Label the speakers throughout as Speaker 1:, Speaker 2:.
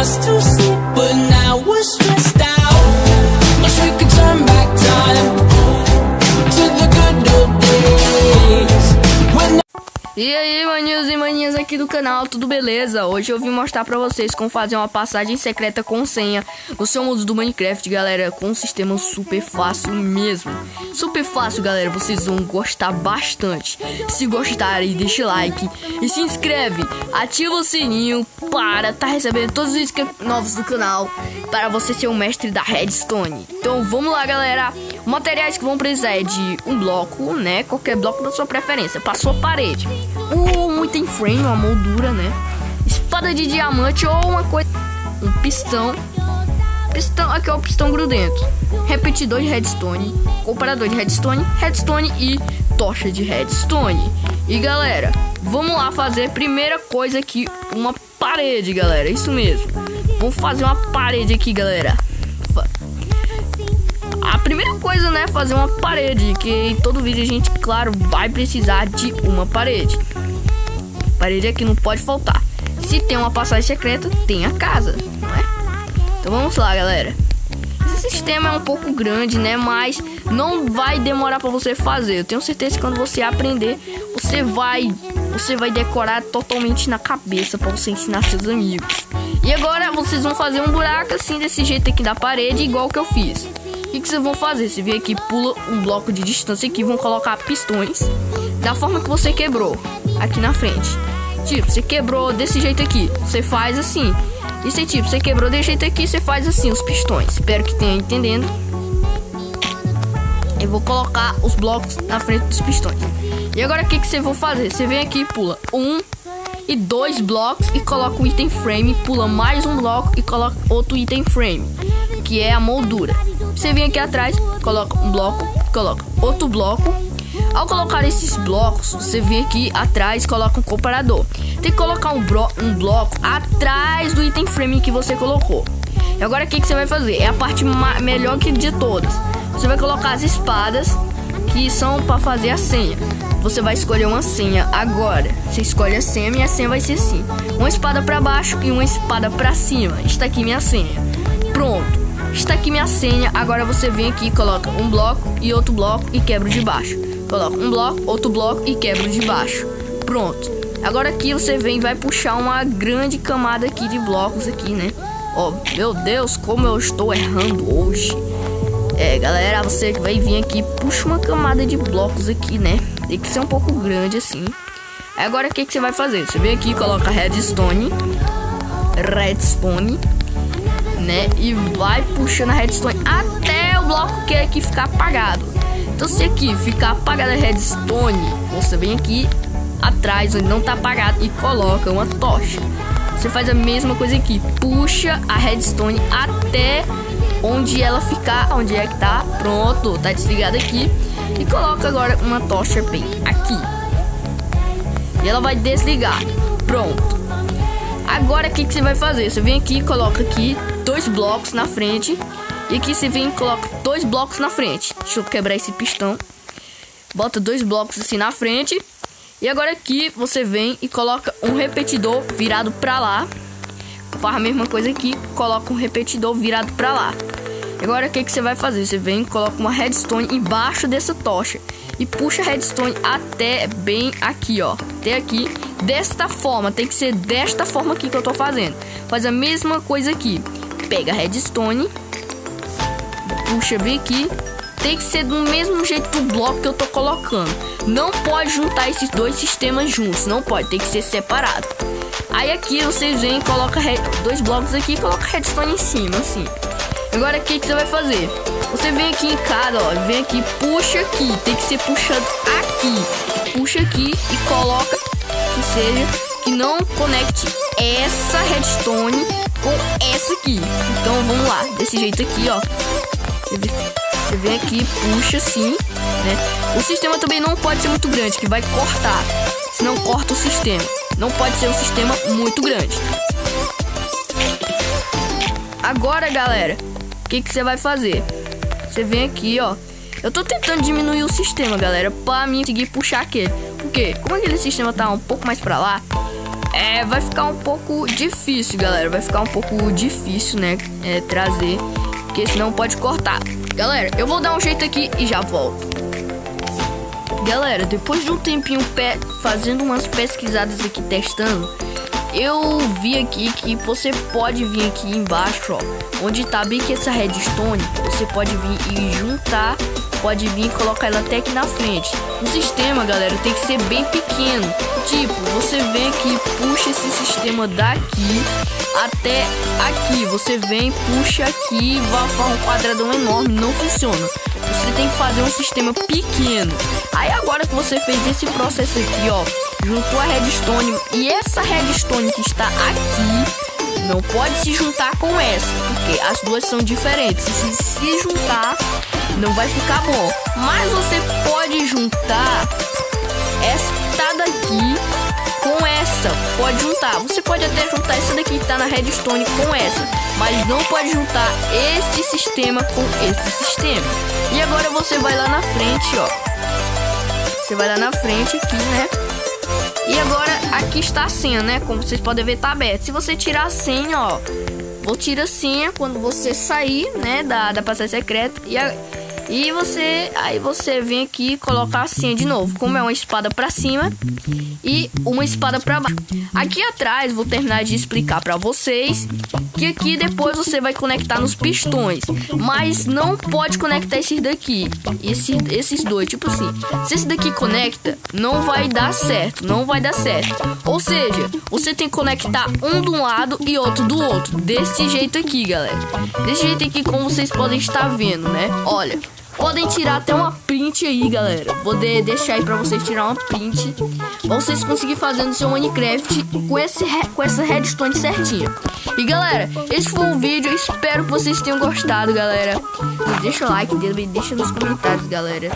Speaker 1: us to
Speaker 2: E aí, maninhos e maninhas aqui do canal, tudo beleza? Hoje eu vim mostrar pra vocês como fazer uma passagem secreta com senha no seu mundo do Minecraft, galera, com um sistema super fácil mesmo. Super fácil, galera, vocês vão gostar bastante. Se gostarem, deixa like e se inscreve, ativa o sininho para tá recebendo todos os inscritos novos do canal, para você ser o mestre da Redstone. Então vamos lá, galera. Materiais que vão precisar é de um bloco, né? Qualquer bloco da sua preferência, para sua parede. Um item frame, uma moldura, né? Espada de diamante ou uma coisa. Um pistão. Pistão, aqui é o pistão grudento. Repetidor de redstone. Comparador de redstone, redstone e tocha de redstone. E galera, vamos lá fazer primeira coisa aqui, uma parede, galera. Isso mesmo. Vamos fazer uma parede aqui, galera. A primeira coisa, né, fazer uma parede, que em todo vídeo a gente, claro, vai precisar de uma parede. Parede aqui não pode faltar. Se tem uma passagem secreta, tem a casa, não é? Então vamos lá, galera. Esse sistema é um pouco grande, né, mas não vai demorar para você fazer. Eu tenho certeza que quando você aprender, você vai você vai decorar totalmente na cabeça para você ensinar seus amigos. E agora vocês vão fazer um buraco assim desse jeito aqui da parede, igual que eu fiz. O que, que vocês vão fazer? Você vem aqui, pula um bloco de distância aqui, vão colocar pistões da forma que você quebrou aqui na frente. Tipo, você quebrou desse jeito aqui, você faz assim. E se tipo, você quebrou desse jeito aqui, você faz assim os pistões. Espero que tenha entendendo. Eu vou colocar os blocos na frente dos pistões. E agora o que, que você vai fazer? Você vem aqui, pula um e dois blocos e coloca o item frame, pula mais um bloco e coloca outro item frame, que é a moldura. Você vem aqui atrás, coloca um bloco, coloca outro bloco. Ao colocar esses blocos, você vem aqui atrás, coloca um comparador. Tem que colocar um, um bloco atrás do item frame que você colocou. E agora o que, que você vai fazer? É a parte melhor que de todas. Você vai colocar as espadas que são para fazer a senha. Você vai escolher uma senha agora. Você escolhe a senha e a senha vai ser assim: uma espada para baixo e uma espada para cima. Está aqui minha senha. Pronto. Está aqui minha senha. Agora você vem aqui, coloca um bloco e outro bloco e quebra de baixo. Coloca um bloco, outro bloco e quebra de baixo. Pronto. Agora aqui você vem e vai puxar uma grande camada aqui de blocos aqui, né? Ó, meu Deus, como eu estou errando hoje. É, galera, você vai vir aqui, puxa uma camada de blocos aqui, né? Tem que ser um pouco grande assim. Agora o que, que você vai fazer? Você vem aqui, coloca redstone, redstone, né? E vai puxando a redstone até o bloco que aqui ficar apagado. Então se aqui ficar apagada a redstone, você vem aqui atrás onde não tá apagado e coloca uma tocha. Você faz a mesma coisa aqui, puxa a redstone até onde ela ficar, onde é que tá, pronto, tá desligado aqui e coloca agora uma tocha bem aqui. E ela vai desligar. Pronto. Agora o que, que você vai fazer? Você vem aqui e coloca aqui dois blocos na frente. E aqui você vem e coloca dois blocos na frente. Deixa eu quebrar esse pistão. Bota dois blocos assim na frente. E agora aqui você vem e coloca um repetidor virado pra lá. Faz a mesma coisa aqui, coloca um repetidor virado pra lá. Agora o que, que você vai fazer? Você vem e coloca uma redstone embaixo dessa tocha e puxa a redstone até bem aqui, ó. Até aqui, desta forma. Tem que ser desta forma aqui que eu tô fazendo. Faz a mesma coisa aqui. Pega a redstone, puxa bem aqui. Tem que ser do mesmo jeito do bloco que eu tô colocando. Não pode juntar esses dois sistemas juntos. Não pode, tem que ser separado. Aí aqui vocês vêm e colocam dois blocos aqui e coloca redstone em cima, assim. Agora o que, que você vai fazer? Você vem aqui em cada, ó, vem aqui, puxa aqui, tem que ser puxado aqui. Puxa aqui e coloca que seja que não conecte essa redstone com essa aqui. Então vamos lá, desse jeito aqui, ó. Você vem, aqui, puxa assim, né? O sistema também não pode ser muito grande, que vai cortar. Senão corta o sistema. Não pode ser um sistema muito grande. Agora, galera, o que que você vai fazer? Você vem aqui, ó. Eu tô tentando diminuir o sistema, galera, pra mim conseguir puxar aquele. Por quê? Como aquele sistema tá um pouco mais pra lá, é, vai ficar um pouco difícil, galera. Vai ficar um pouco difícil, né? É, trazer, porque senão pode cortar. Galera, eu vou dar um jeito aqui e já volto. Galera, depois de um tempinho fazendo umas pesquisadas aqui testando, eu vi aqui que você pode vir aqui embaixo, ó, onde tá bem que essa redstone, você pode vir e juntar, pode vir e colocar ela até aqui na frente. O sistema, galera, tem que ser bem pequeno. Tipo, você vem aqui, puxa esse sistema daqui até aqui. Você vem, puxa aqui, vai formar um quadradão enorme, não funciona. Você tem que fazer um sistema pequeno. Aí agora que você fez esse processo aqui, ó, juntou a redstone e essa redstone que está aqui não pode se juntar com essa, porque as duas são diferentes. Se se juntar, não vai ficar bom. Mas você pode juntar esta daqui com essa. Pode juntar. Você pode até juntar essa daqui que tá na redstone com essa, mas não pode juntar este sistema com este sistema. E agora você vai lá na frente, ó. Você vai lá na frente aqui, né? E agora aqui está a senha, né? Como vocês podem ver, tá aberto. Se você tirar a senha, ó, vou tirar a senha quando você sair, né, da, da passagem secreta. E a, e você, aí você vem aqui e coloca a senha de novo, como é uma espada para cima e uma espada para baixo. Aqui atrás vou terminar de explicar para vocês que aqui depois você vai conectar nos pistões, mas não pode conectar esses daqui, esse, esses dois, tipo assim. Se esse daqui conecta, não vai dar certo, não vai dar certo. Ou seja, você tem que conectar um de um lado e outro do outro, desse jeito aqui, galera. Desse jeito aqui, como vocês podem estar vendo, né? Olha, Podem tirar até uma print aí, galera. Vou de deixar aí pra vocês tirar uma print. Vocês conseguirem fazer no seu Minecraft com, esse, com essa redstone certinha. E galera, esse foi o vídeo. Espero que vocês tenham gostado, galera. Deixa o like, deixa nos comentários, galera.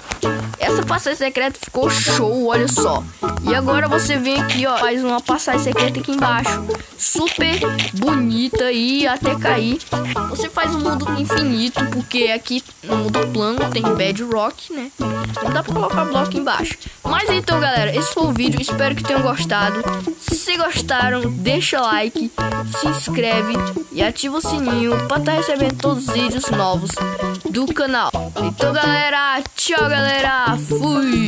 Speaker 2: Essa passagem secreta ficou show, olha só. E agora você vem aqui, ó, faz uma passagem secreta aqui embaixo. Super bonita e até cair. Você faz um mundo infinito, porque aqui no mundo plano tem bedrock, né? Não dá pra colocar bloco embaixo. Mas então, galera, esse foi o vídeo. Espero que tenham gostado. Se gostaram, deixa like, se inscreve e ativa o sininho para estar tá recebendo todos os vídeos novos do canal. Então, galera, tchau, galera. Fui.